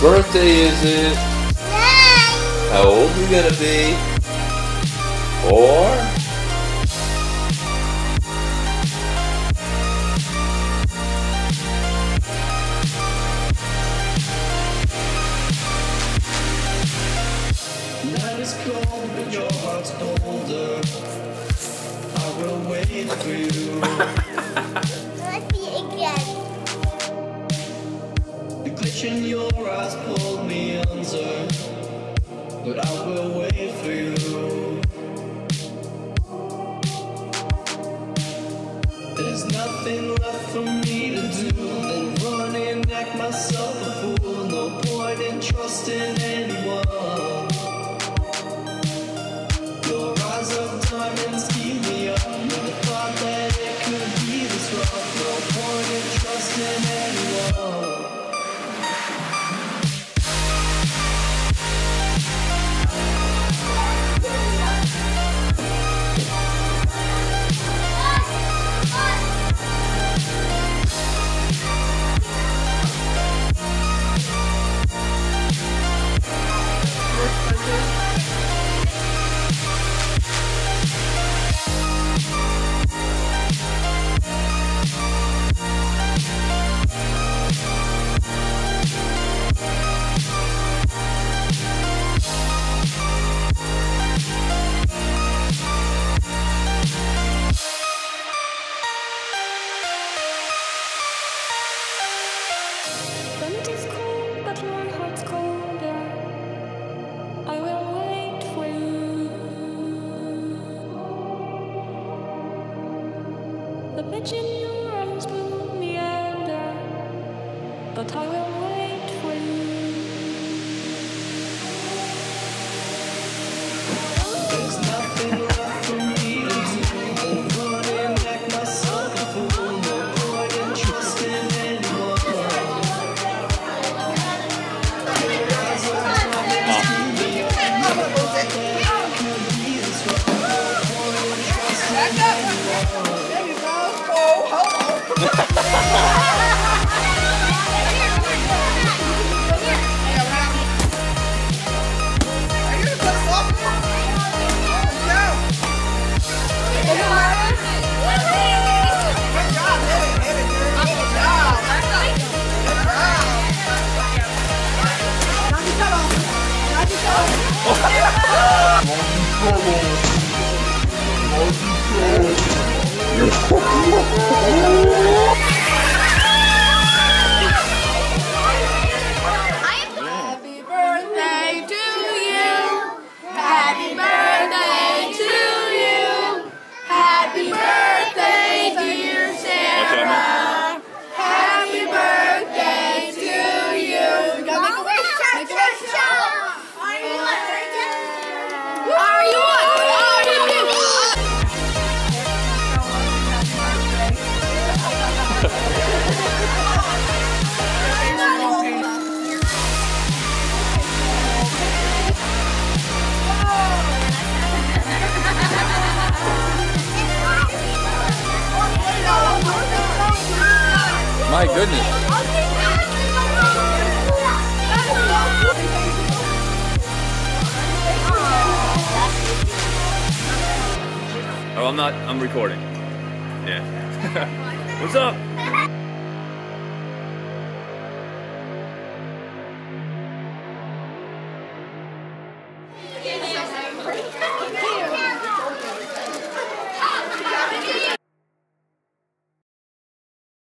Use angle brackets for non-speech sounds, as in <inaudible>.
birthday is it? Nine. How old are you gonna be? Four? Cold, but your heart's colder. I will wait for you. <laughs> reflection, your eyes pulled me under But I will wait for you. There's nothing left for me to do Than run and act myself The bitch in your arms will meander. But I will. Oh, My goodness. Oh, I'm not, I'm recording. Yeah. <laughs> What's up?